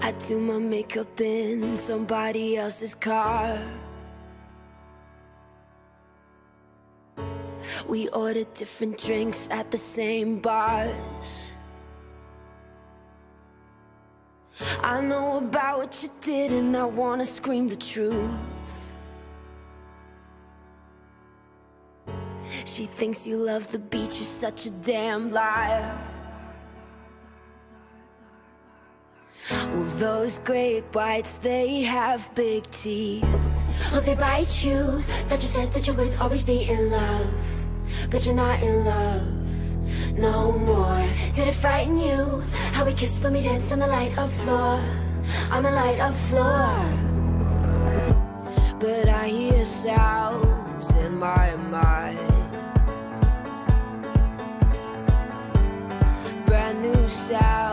I do my makeup in somebody else's car. We order different drinks at the same bars. I know about what you did, and I wanna scream the truth. She thinks you love the beach, you're such a damn liar. Well, those great whites, they have big teeth. Oh, they bite you. Thought you said that you would always be in love. But you're not in love no more. Did it frighten you? How we kissed when we danced on the light of floor. On the light of floor. But I hear sounds in my mind. Brand new sounds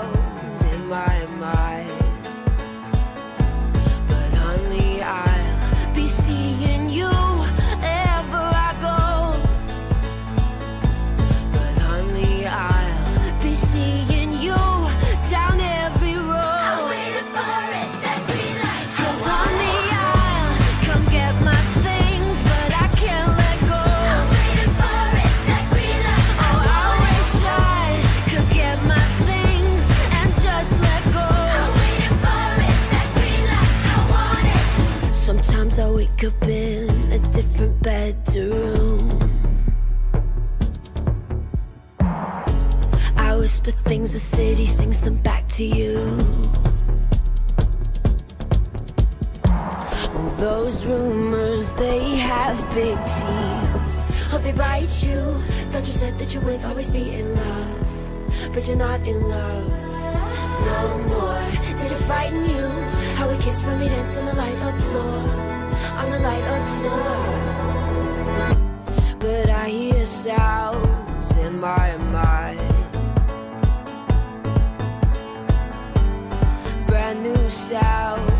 Sometimes I wake up in a different bedroom. I whisper things, the city sings them back to you. Well, those rumors, they have big teeth. Oh, they bite you. Thought you said that you would always be in love. But you're not in love no more. Did it frighten you? How we kissed when we danced in the light of my mind. Brand new sounds